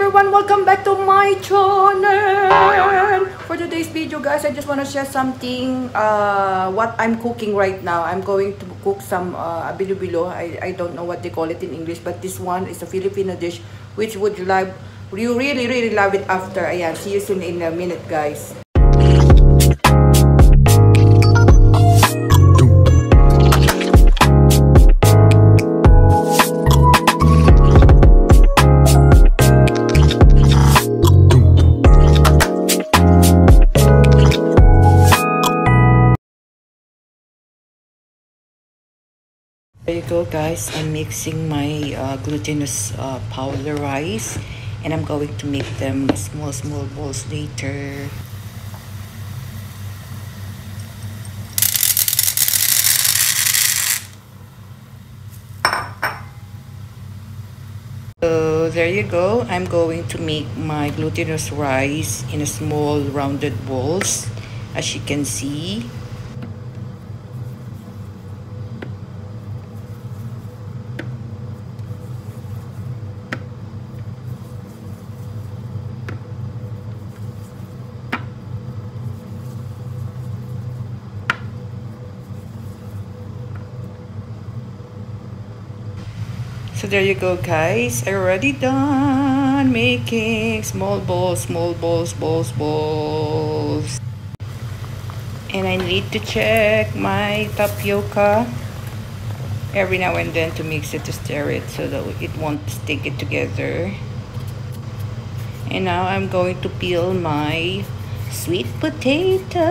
everyone! Welcome back to my channel! For today's video guys, I just want to share something uh, what I'm cooking right now. I'm going to cook some uh, bilo-bilo. I, I don't know what they call it in English but this one is a Filipino dish which would you like you really really love it after. Ayan, see you soon in a minute guys. There you go guys, I'm mixing my uh, glutinous uh, powder rice and I'm going to make them small small balls later. So there you go, I'm going to make my glutinous rice in a small rounded balls as you can see. So there you go guys, already done making small balls, small balls, balls, balls. And I need to check my tapioca every now and then to mix it to stir it so that it won't stick it together. And now I'm going to peel my sweet potato.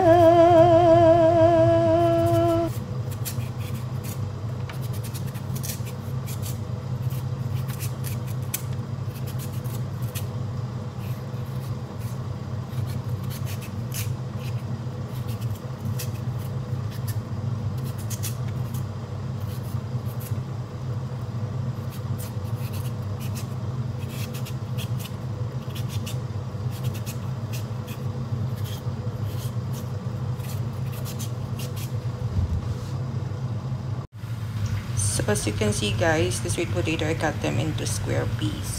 So as you can see guys, the sweet potato, I cut them into square piece.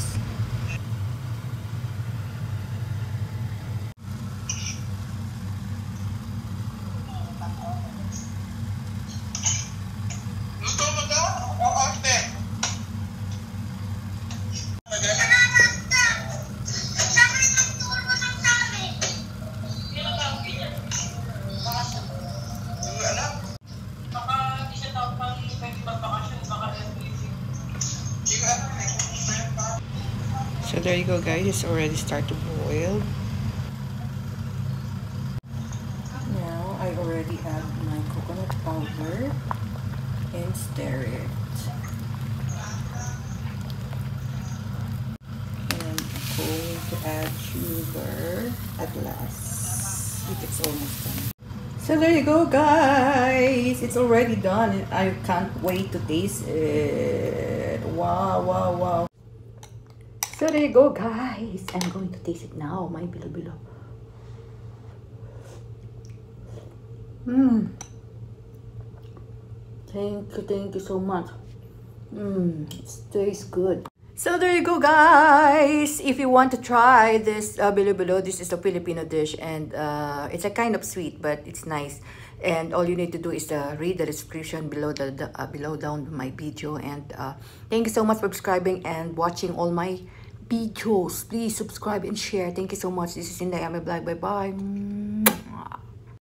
So there you go guys, it's already start to boil. Now I already add my coconut powder and stir it. And I'm going to add sugar at last it's almost done. So there you go guys, it's already done I can't wait to taste it. Wow, wow. So there you go guys. I'm going to taste it now. My bilo-bilo. Mmm. Thank you, thank you so much. Mmm, it tastes good. So there you go guys. If you want to try this uh, bilo-bilo, this is a Filipino dish and uh, it's a kind of sweet but it's nice. And all you need to do is uh, read the description below the, the uh, below down my video and uh, thank you so much for subscribing and watching all my videos. Please subscribe and share. Thank you so much. This is Inday Amy Vlog. Bye-bye.